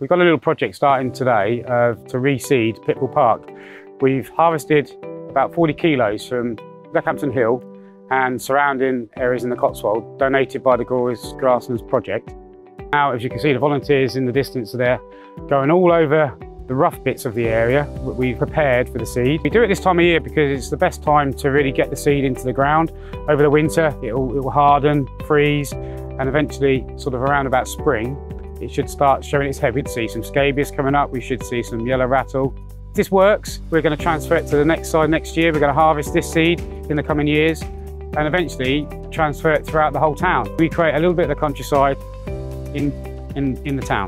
We've got a little project starting today uh, to reseed Pittville Park. We've harvested about 40 kilos from Leckhampton Hill and surrounding areas in the Cotswold, donated by the Glorious Grasslands Project. Now, as you can see, the volunteers in the distance are there, going all over the rough bits of the area that we've prepared for the seed. We do it this time of year because it's the best time to really get the seed into the ground. Over the winter, it'll harden, freeze, and eventually, sort of around about spring, it should start showing its head. We'd see some scabious coming up, we should see some yellow rattle. If this works, we're going to transfer it to the next side next year. We're going to harvest this seed in the coming years and eventually transfer it throughout the whole town. We create a little bit of the countryside in, in, in the town.